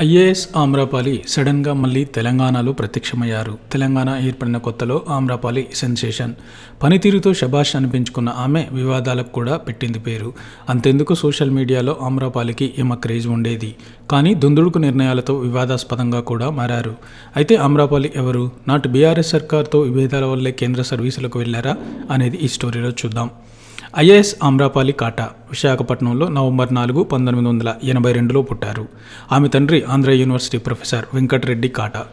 IAS Amrapali సడన్గా మళ్ళీ తెలంగాణలో ప్రత్యక్షమయ్యారు. తెలంగాణ ఏర్పడిన కొత్తలో ఆమ్రపాలి సెన్సేషన్. పనితీరుతో శభాష్ అనిపించుకున్న ఆమె వివాదాలకు కూడా పెట్టింది పేరు. అంతెందుకు సోషల్ మీడియాలో ఆమ్రపాలికి ఏమ క్రేజ్ ఉండేది. కానీ దుందుడుకు నిర్ణయాలతో వివాదాస్పదంగా కూడా మారారు. అయితే ఆమ్రపాలి ఎవరు? నాటి బీఆర్ఎస్ సర్కార్తో విభేదాల వల్లే కేంద్ర సర్వీసులకు వెళ్ళారా అనేది ఈ స్టోరీలో చూద్దాం. ఐఏఎస్ ఆమ్రాపాలి కాటా విశాఖపట్నంలో నవంబర్ నాలుగు పంతొమ్మిది వందల ఎనభై రెండులో పుట్టారు. ఆమె తండ్రి ఆంధ్ర యూనివర్సిటీ ప్రొఫెసర్ వెంకటరెడ్డి కాటా.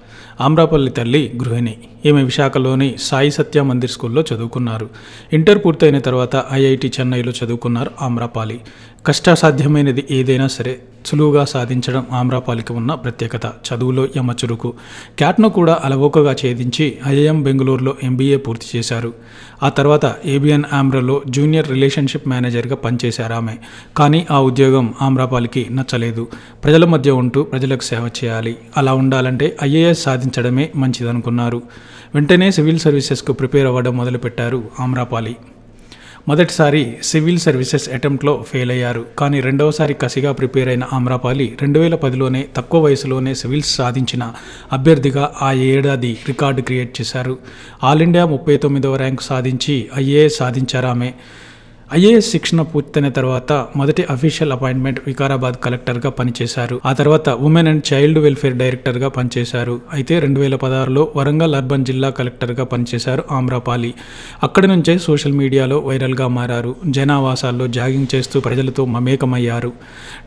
ఆమ్రాపల్లి తల్లి గృహిణి. ఈమె విశాఖలోని సాయి సత్య మందిర్ స్కూల్లో చదువుకున్నారు. ఇంటర్ పూర్తయిన తర్వాత ఐఐటి చెన్నైలో చదువుకున్నారు ఆమ్రాపాలి. కష్టసాధ్యమైనది ఏదైనా సరే సులువుగా సాధించడం ఆమ్రాపాలికి ఉన్న ప్రత్యేకత. చదువులో యమ చురుకు క్యాట్ను కూడా అలవోకగా ఛేదించి ఐఐఎం బెంగళూరులో ఎంబీఏ పూర్తి చేశారు. ఆ తర్వాత ఏబిఎన్ ఆమ్రాలో జూనియర్ రిలేషన్షిప్ మేనేజర్గా పనిచేశారు ఆమె. కానీ ఆ ఉద్యోగం ఆమ్రాపాలికి నచ్చలేదు. ప్రజల మధ్య ఉంటూ ప్రజలకు సేవ చేయాలి. అలా ఉండాలంటే ఐఏఎస్ సాధించడమే మంచిదనుకున్నారు. వెంటనే సివిల్ సర్వీసెస్కు ప్రిపేర్ అవ్వడం మొదలుపెట్టారు ఆమ్రాపాలి. మొదటిసారి సివిల్ సర్వీసెస్ అటెంప్ట్లో ఫెయిల్ అయ్యారు. కానీ రెండవసారి కసిగా ప్రిపేర్ అయిన ఆమ్రాపాలి రెండు వేల పదిలోనే తక్కువ వయసులోనే సివిల్స్ సాధించిన అభ్యర్థిగా ఆ ఏడాది రికార్డు క్రియేట్ చేశారు. ఆల్ ఇండియా ముప్పై తొమ్మిదవ ర్యాంకు సాధించి ఐఏఎస్ సాధించారు ఆమె ఐఏఎస్ శిక్షణ పూర్తయిన తర్వాత మొదటి అఫీషియల్ అపాయింట్మెంట్ వికారాబాద్ కలెక్టర్గా పనిచేశారు. ఆ తర్వాత ఉమెన్ అండ్ చైల్డ్ వెల్ఫేర్ డైరెక్టర్గా పనిచేశారు. అయితే రెండు వేల పదహారులో వరంగల్ అర్బన్ జిల్లా కలెక్టర్గా పనిచేశారు ఆమ్రపాలి. అక్కడి నుంచే సోషల్ మీడియాలో వైరల్గా మారారు. జనావాసాల్లో జాగింగ్ చేస్తూ ప్రజలతో మమేకమయ్యారు.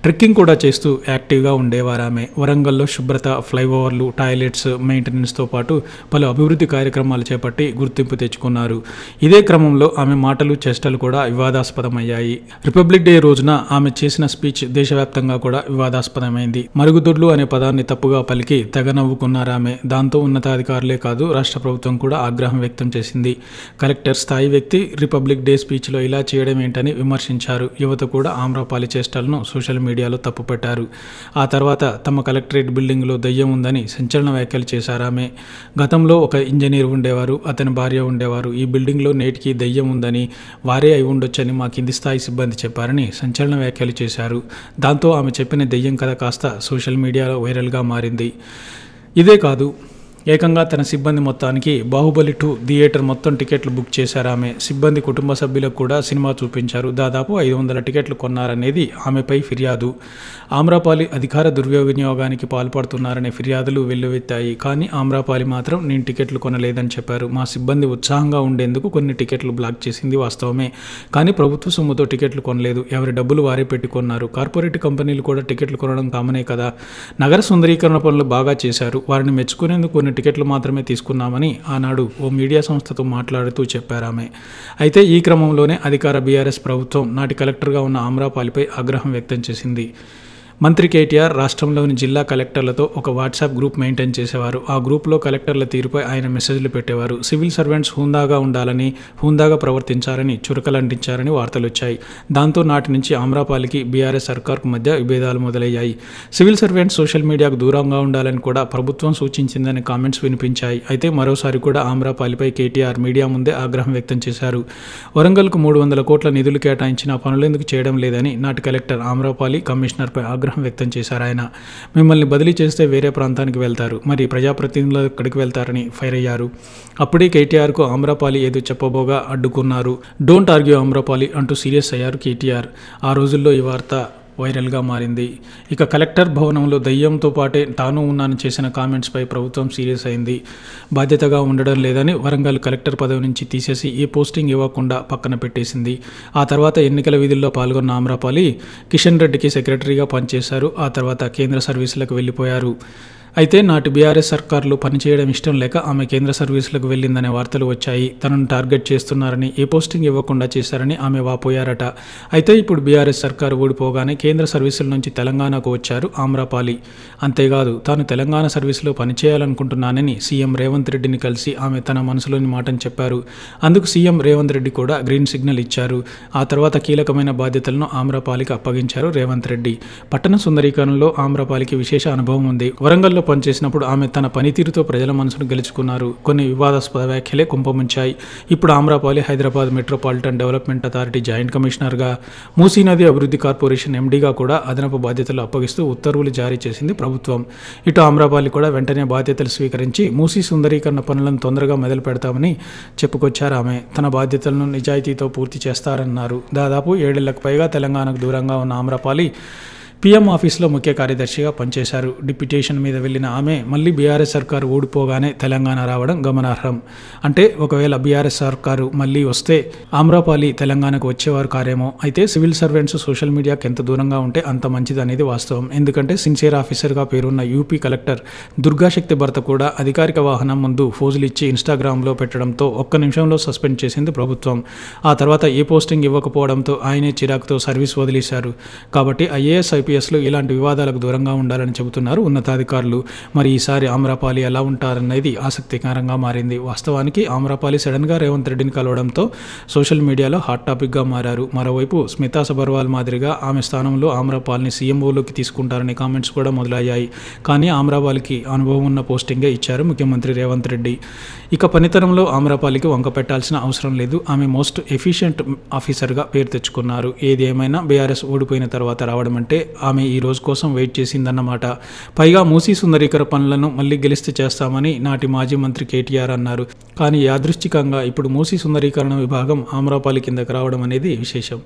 ట్రెక్కింగ్ కూడా చేస్తూ యాక్టివ్గా ఉండేవారు ఆమె వరంగల్లో శుభ్రత ఫ్లైఓవర్లు టాయిలెట్స్ మెయింటెనెన్స్తో పాటు పలు అభివృద్ధి కార్యక్రమాలు చేపట్టి గుర్తింపు తెచ్చుకున్నారు. ఇదే క్రమంలో ఆమె మాటలు చేష్టలు కూడా వివాద వివాదాస్పదమయ్యాయి. రిపబ్లిక్ డే రోజున ఆమె చేసిన స్పీచ్ దేశవ్యాప్తంగా కూడా వివాదాస్పదమైంది. మరుగుదొడ్లు అనే పదాన్ని తప్పుగా పలికి తెగ నవ్వుకున్నారు ఆమె. దాంతో ఉన్నతాధికారులే కాదు రాష్ట్ర ప్రభుత్వం కూడా ఆగ్రహం వ్యక్తం చేసింది. కలెక్టర్ స్థాయి వ్యక్తి రిపబ్లిక్ డే స్పీచ్లో ఇలా చేయడం ఏంటని విమర్శించారు. యువత కూడా ఆమ్రపాలి చేష్టలను సోషల్ మీడియాలో తప్పుపెట్టారు. ఆ తర్వాత తమ కలెక్టరేట్ బిల్డింగ్లో దయ్యం ఉందని సంచలన వ్యాఖ్యలు చేశారామె గతంలో ఒక ఇంజనీర్ ఉండేవారు అతని భార్య ఉండేవారు. ఈ బిల్డింగ్లో నేటికి దయ్యం ఉందని వారే అయి ఉండొచ్చని మా కింది స్థాయి సిబ్బంది చెప్పారని సంచలన వ్యాఖ్యలు చేశారు. దాంతో ఆమె చెప్పిన దెయ్యం కథ కాస్త సోషల్ మీడియాలో వైరల్గా మారింది. ఇదే కాదు ఏకంగా తన సిబ్బంది మొత్తానికి బాహుబలి టూ థియేటర్ మొత్తం టికెట్లు బుక్ చేశారు ఆమె. సిబ్బంది కుటుంబ సభ్యులకు కూడా సినిమా చూపించారు. దాదాపు ఐదు వందల టికెట్లు కొన్నారనేది ఆమెపై ఫిర్యాదు. ఆమ్రాపాలి అధికార దుర్వినియోగానికి పాల్పడుతున్నారనే ఫిర్యాదులు వెల్లువెత్తాయి. కానీ ఆమ్రాపాలి మాత్రం నేను టికెట్లు కొనలేదని చెప్పారు. మా సిబ్బంది ఉత్సాహంగా ఉండేందుకు కొన్ని టికెట్లు బ్లాక్ చేసింది వాస్తవమే. కానీ ప్రభుత్వ సొమ్ముతో టికెట్లు కొనలేదు. ఎవరి డబ్బులు వారే పెట్టుకున్నారు కార్పొరేట్ కంపెనీలు కూడా టికెట్లు కొనడం కామనే కదా. నగర సుందరీకరణ పనులు బాగా చేశారు. వారిని మెచ్చుకునేందుకు కొన్ని టికెట్లు మాత్రమే తీసుకున్నామని ఆనాడు ఓ మీడియా సంస్థతో మాట్లాడుతూ చెప్పారామె. అయితే ఈ క్రమంలోనే అధికార బీఆర్ఎస్ ప్రభుత్వం నాటి కలెక్టర్గా ఉన్న ఆమ్రాపాలిపై ఆగ్రహం వ్యక్తం చేసింది. మంత్రి కేటీఆర్ రాష్ట్రంలోని జిల్లా కలెక్టర్లతో ఒక వాట్సాప్ గ్రూప్ మెయింటైన్ చేసేవారు. ఆ గ్రూప్లో కలెక్టర్ల తీరుపై ఆయన మెసేజ్లు పెట్టేవారు. సివిల్ సర్వెంట్స్ హుందాగా ఉండాలని హుందాగా ప్రవర్తించాలని చురకలంటించారని వార్తలు వచ్చాయి. దాంతో నాటి నుంచి ఆమ్రాపాలికి బీఆర్ఎస్ సర్కార్కు మధ్య విభేదాలు మొదలయ్యాయి. సివిల్ సర్వెంట్స్ సోషల్ మీడియాకు దూరంగా ఉండాలని కూడా ప్రభుత్వం సూచించిందని కామెంట్స్ వినిపించాయి. అయితే మరోసారి కూడా ఆమ్రాపాలిపై కేటీఆర్ మీడియా ముందే ఆగ్రహం వ్యక్తం చేశారు. వరంగల్కు మూడు వందల కోట్ల నిధులు కేటాయించిన పనులెందుకు చేయడం లేదని నాటి కలెక్టర్ ఆమ్రాపాలి కమిషనర్పై ఆగ్రహం వ్యక్తం చేశారు ఆయన. మిమ్మల్ని బదిలీ చేస్తే వేరే ప్రాంతానికి వెళ్తారు. మరి ప్రజాప్రతినిధులు ఎక్కడికి వెళ్తారని ఫైర్ అయ్యారు. అప్పుడే కేటీఆర్కు ఆమ్రపాలి ఏదో చెప్పబోగా అడ్డుకున్నారు. డోంట్ ఆర్గ్యూ ఆమ్రపాలి అంటూ సీరియస్ అయ్యారు కేటీఆర్. ఆ రోజుల్లో ఈ వార్త వైరల్గా మారింది. ఇక కలెక్టర్ భవనంలో దయ్యంతో పాటే తాను ఉన్నాను చేసిన కామెంట్స్పై ప్రభుత్వం సీరియస్ అయింది. బాధ్యతగా ఉండడం లేదని వరంగల్ కలెక్టర్ పదవి నుంచి తీసేసి ఏ పోస్టింగ్ ఇవ్వకుండా పక్కన పెట్టేసింది. ఆ తర్వాత ఎన్నికల విధుల్లో పాల్గొన్న ఆమ్రపాలి కిషన్ రెడ్డికి సెక్రటరీగా పనిచేశారు. ఆ తర్వాత కేంద్ర సర్వీసులకు వెళ్ళిపోయారు. అయితే నాటి బీఆర్ఎస్ సర్కార్లు పనిచేయడం ఇష్టం లేక ఆమె కేంద్ర సర్వీసులకు వెళ్ళిందనే వార్తలు వచ్చాయి. తనను టార్గెట్ చేస్తున్నారని ఏ పోస్టింగ్ ఇవ్వకుండా చేశారని ఆమె వాపోయారట. అయితే ఇప్పుడు బీఆర్ఎస్ సర్కారు ఓడిపోగానే కేంద్ర సర్వీసుల నుంచి తెలంగాణకు వచ్చారు ఆమ్రాపాలి. అంతేకాదు తాను తెలంగాణ సర్వీసులో పనిచేయాలనుకుంటున్నానని సీఎం రేవంత్ రెడ్డిని కలిసి ఆమె తన మనసులోని మాటను చెప్పారు. అందుకు సీఎం రేవంత్ రెడ్డి కూడా గ్రీన్ సిగ్నల్ ఇచ్చారు. ఆ తర్వాత కీలకమైన బాధ్యతలను ఆమ్రపాలికి అప్పగించారు రేవంత్ రెడ్డి. పట్టణ సుందరీకరణలో ఆమ్రపాలికి విశేష అనుభవం ఉంది. వరంగల్లో పనిచేసినప్పుడు ఆమె తన పనితీరుతో ప్రజల మనసును గెలుచుకున్నారు. కొన్ని వివాదాస్పద వ్యాఖ్యలే కుంపముంచాయి ఇప్పుడు Amrapali Hyderabad metropolitan development authority joint కమిషనర్గా మూసీ నది అభివృద్ధి కార్పొరేషన్ ఎండీగా కూడా అదనపు బాధ్యతలు అప్పగిస్తూ ఉత్తర్వులు జారీ చేసింది ప్రభుత్వం. ఇటు ఆమ్రాపాలి కూడా వెంటనే బాధ్యతలు స్వీకరించి మూసీ సుందరీకరణ పనులను తొందరగా మొదలు పెడతామని చెప్పుకొచ్చారు ఆమె. తన బాధ్యతలను నిజాయితీతో పూర్తి చేస్తారన్నారు. దాదాపు ఏడేళ్ళకు పైగా తెలంగాణకు దూరంగా ఉన్న ఆమ్రపాలి పీఎం ఆఫీస్లో ముఖ్య కార్యదర్శిగా పనిచేశారు. డిప్యుటేషన్ మీద వెళ్ళిన ఆమె మళ్ళీ బీఆర్ఎస్ సర్కారు ఓడిపోగానే తెలంగాణ రావడం గమనార్హం. అంటే ఒకవేళ బీఆర్ఎస్ సర్కారు మళ్ళీ వస్తే ఆమ్రాపాలి తెలంగాణకు వచ్చేవారు కారేమో. అయితే సివిల్ సర్వెంట్స్ సోషల్ మీడియాకి ఎంత దూరంగా ఉంటే అంత మంచిది అనేది వాస్తవం. ఎందుకంటే సిన్సియర్ ఆఫీసర్గా పేరున్న యూపీ కలెక్టర్ దుర్గాశక్తి భర్త కూడా అధికారిక వాహనం ముందు ఫోజులు ఇచ్చి ఇన్స్టాగ్రామ్లో పెట్టడంతో ఒక్క నిమిషంలో సస్పెండ్ చేసింది ప్రభుత్వం. ఆ తర్వాత ఏ పోస్టింగ్ ఇవ్వకపోవడంతో ఆయనే చిరాకుతో సర్వీస్ వదిలేశారు. కాబట్టి ఐఏఎస్ ఐపీఎస్లు ఇలాంటి వివాదాలకు దూరంగా ఉండాలని చెబుతున్నారు ఉన్నతాధికారులు. మరి ఈసారి ఆమ్రపాలి ఎలా ఉంటారనేది ఆసక్తికరంగా మారింది. వాస్తవానికి ఆమ్రపాలి సడన్గా రేవంత్ రెడ్డిని కలవడంతో సోషల్ మీడియాలో హాట్ టాపిక్గా మారారు. మరోవైపు స్మితా సబర్వాల్ మాదిరిగా ఆమె స్థానంలో ఆమ్రపాల్ని సీఎంఓలోకి తీసుకుంటారనే కామెంట్స్ కూడా మొదలయ్యాయి. కానీ ఆమ్రపాలికి అనుభవం ఉన్న పోస్టింగే ఇచ్చారు ముఖ్యమంత్రి రేవంత్ రెడ్డి. ఇక పనితనంలో ఆమ్రపాలికి వంక పెట్టాల్సిన అవసరం లేదు. ఆమె మోస్ట్ ఎఫిషియెంట్ ఆఫీసర్గా పేరు తెచ్చుకున్నారు. ఏది ఏమైనా బీఆర్ఎస్ ఓడిపోయిన తర్వాత రావడం అంటే ఆమె ఈ రోజు కోసం వెయిట్ చేసిందన్నమాట. పైగా మూసీ సుందరీకర పనులను మళ్ళీ గెలిస్తే చేస్తామని నాటి మాజీ మంత్రి కేటీఆర్ అన్నారు. కానీ యాదృష్టికంగా ఇప్పుడు మూసీ సుందరీకరణ విభాగం ఆమ్రపాలి కిందకు రావడం అనేది విశేషం.